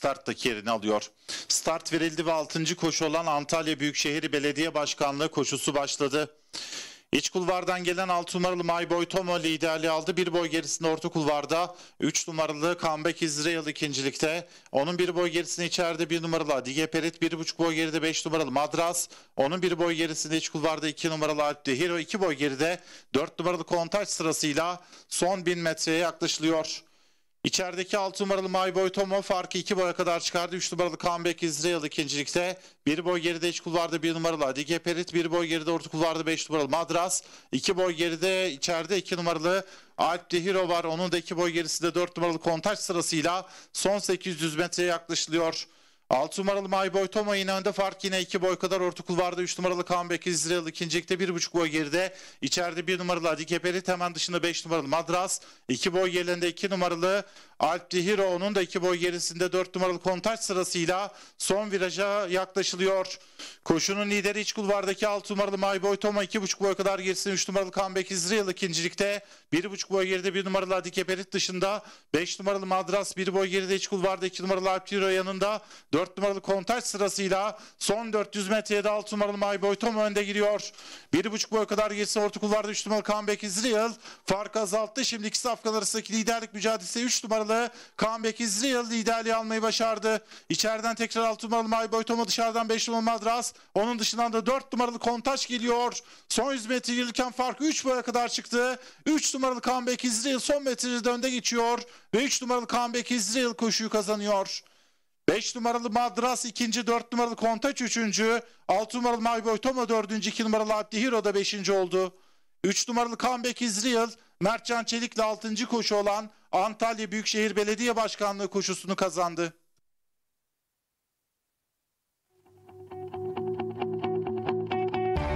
starttaki yerini alıyor. Start verildi ve 6. koşu olan Antalya Büyükşehir Belediye Başkanlığı koşusu başladı. İç kulvardan gelen 6 numaralı My Boy Tomo liderliği aldı. Bir boy gerisinde orta kulvarda 3 numaralı Comeback Israel ikincilikte. Onun bir boy gerisinde içeride 1 numaralı Adige Perit. 1,5 boy geride 5 numaralı Madras. Onun bir boy gerisinde iç kulvarda 2 numaralı Alp Hero. 2 boy geride 4 numaralı Kontaç sırasıyla son 1000 metreye yaklaşılıyor. İçerideki 6 numaralı My Boy Tomo farkı 2 boya kadar çıkardı. 3 numaralı Comeback Israel ikincilikte. 1 boy geride iç kulvarda 1 numaralı Adige Perit. 1 boy geride orta kulvarda 5 numaralı Madras. 2 boy geride içeride 2 numaralı Alp de Hero var. Onun da 2 boy gerisinde 4 numaralı Kontaç sırasıyla son 800 metreye yaklaşılıyor. 6 numaralı My Boy Toma yine önde fark yine 2 boy kadar orta kulvarda 3 numaralı Comeback Israel ikincilikte 1,5 boy geride. İçeride 1 numaralı Adike Perit hemen dışında 5 numaralı Madras. 2 boy gerinde 2 numaralı Alp onun da 2 boy gerisinde 4 numaralı Kontaç sırasıyla son viraja yaklaşılıyor. Koşunun lideri iç kulvardaki 6 numaralı My Boy Toma 2,5 boy kadar gerisinde 3 numaralı Comeback Israel ikincilikte 1,5 boy geride 1 numaralı Adike Perit dışında 5 numaralı Madras 1 boy geride iç kulvarda 2 numaralı Alp de Hero yanında 4 numaralı kontaç sırasıyla son 400 metreye de 6 numaralı My Boy Tom önde giriyor. 1,5 boy kadar geçse orta kulvarda 3 numaralı Comeback Israel fark azalttı. Şimdi iki safkan arasındaki liderlik mücadelesi 3 numaralı Comeback Israel liderliği almayı başardı. İçeriden tekrar 6 numaralı My Boy Tom'a dışarıdan 5 numaralı Madras. Onun dışından da 4 numaralı kontaç geliyor. Son 100 metre yürürken fark 3 boya kadar çıktı. 3 numaralı Comeback Israel son metrede önde geçiyor. Ve 3 numaralı Comeback Israel koşuyu kazanıyor. 5 numaralı Madras ikinci, 4 numaralı Kontaç üçüncü, 6 numaralı My Boy Toma dördüncü, 2 numaralı Abdi Hero da beşinci oldu. 3 numaralı Comeback Israel, Mertcan Çelik'le 6. koşu olan Antalya Büyükşehir Belediye Başkanlığı koşusunu kazandı.